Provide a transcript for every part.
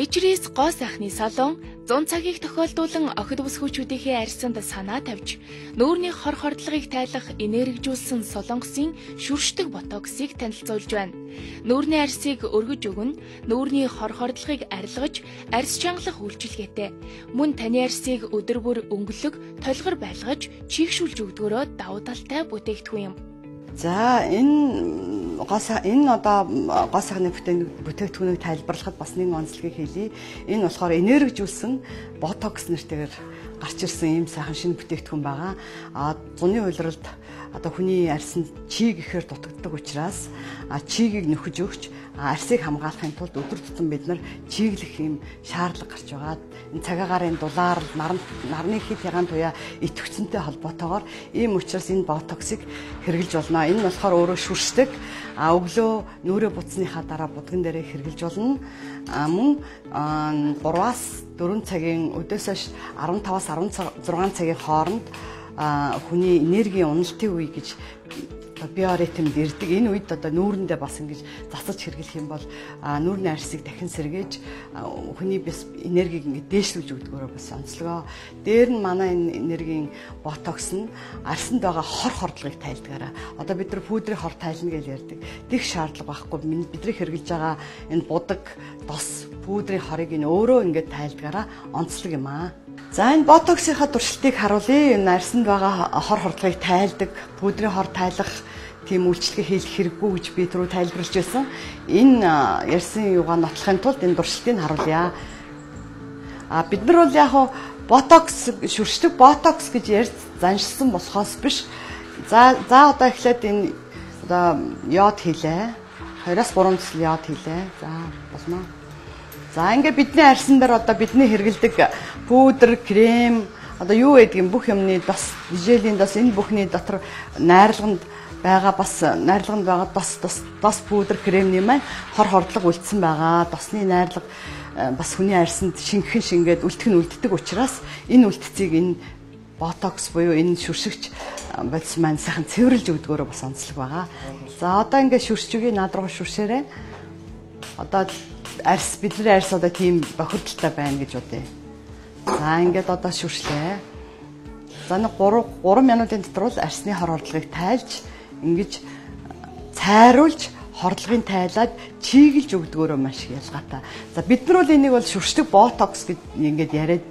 Ижрис гоо сайхны салон 100 цагийг тохиолдуулан охид бүсгүүчүүдийнхээ арьсанд санаа тавьж нүүрний хор хордлогыг тайлах энергижүүлсэн солонгосын шүршдэг ботоксыг танилцуулж байна. Нүүрний арьсыг өргөж өгнө, нүүрний хор хордлогыг арилгаж, арьс чангалах үйлчилгээтэй. Мөн таны арьсыг өдөр бүр өнгөлөг, толгор байлгаж, чийгшүүлж өгдгөрөө давуу талтай бүтээгдэхүүн юм. За энэ гоо энэ одоо гоо сайхны бүтээгдэхүүнийг тайлбарлахад бас нэг онцлогийг хэлье. Энэ болохоор энергижүүлсэн ботокс нэртэйгээр гарч ирсэн ийм сайхан шинэ бүтээгдэхүүн байгаа. А зуны уйлралд одоо хүний арьсанд чий гэхээр дутагддаг учраас чигийг нөхөж өгч арсыг хамгаалахын тулд өдөр тутам бид нар чиглэх юм шаардлага гарч байгаа. Энэ цагаагаарын дулаар нарны хит ягаан туяа идэвхцэнтэй холбоотойгоор ийм учраас энэ ботоксыг хэрэгжилж болно. Энэ нь болохоор өөрөө шүршдэг. А өглөө нүрэ буцсныхаа дараа будган дээрээ хэрэгжилж болно. А мөн 3-аас 4 цагийн өдөөс 15-аас 16 цагийн хооронд хүний энергийн уналтын үе гэж биоритмд ирдэг. Энэ үед одоо нүүрэндээ бас ингэж засаж хэрэглэх юм бол нүүрний арьсыг дахин сэргээж хүний бис энергийг ингэ дээшлүүлж өгдөгөөрөө бас онцлогоо. Дээр нь манай энэ энергийн ботокс нь арьсанд байгаа хор хордлогыг тайлдгаараа. Одоо бид нар пүүдрийн хор тайлна гэж ярьдаг. Тэг шаардлага байхгүй. Бидний хэрэглэж байгаа энэ будаг, дос, пүүдрийн хорыг энэ өөрөө ингэ тайлдгаараа онцлог юм аа. За энэ ботоксийнхаа туршилтыг харуулъя. Энэ арьсанд байгаа хор хордлогыг тайлдаг, пүүдрийн хор тайлах тийм үйлчлэгээ хийх хэрэггүй гэж би түрүү тайлбарлаж байсан. Энэ ярьсан юугаа нотлохын тулд энэ туршилтыг харуулъя. А бид нар бол яг ботокс шүршдэг ботокс гэж ярьж заншсан болохоос биш. За за одоо эхлээд энэ одоо йод хийлээ. 2-3 цэцэл йод хийлээ. За болно. За ингээ бидний арьсан дээр одоо бидний хэрэгэлдэг пудр, крем одоо юу гэдгийг бүх юмны дос, желийн дос энэ бүхний дотор найрлаганд байгаа бас найрлаганд байгаа дос дос дос пудр кремний маань хор хордлого үлдсэн байгаа. Досны найрлага э, бас хүний арьсанд шинхэн шингээд үлдэх нь үлддэг учраас энэ үлдцийг энэ ботокс буюу энэ шүршигч э, бодис маань сайхан цэвэрлж өгдгөөрөө бас онцлог байгаа. За одоо ингээ шүршчүгийн над руу шүршээрээ. Одоо арьс бидний арьс одоо тийм бохирдолтой байна гэж бодъё. За ингээд одоо шүршлээ. За нэг 3 3 минутын дотор л арсны хор хордлогыг тайлж ингэж цайруулж хордлогын тайлаад чийгэлж өгдгөөрөө маш ялгаатай. За бид нар бол энийг бол шүршдэг ботокс гэж ингээд яриад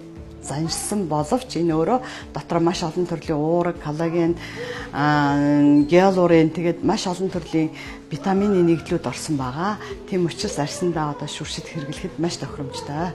заншсан боловч энэ өөрөө дотор маш олон төрлийн уураг, коллаген, гиалурин тэгээд маш олон төрлийн витамины нэгдлүүд орсон байгаа. Тийм учраас арсандаа одоо шүршид хэрэглэхэд маш тохиромжтой.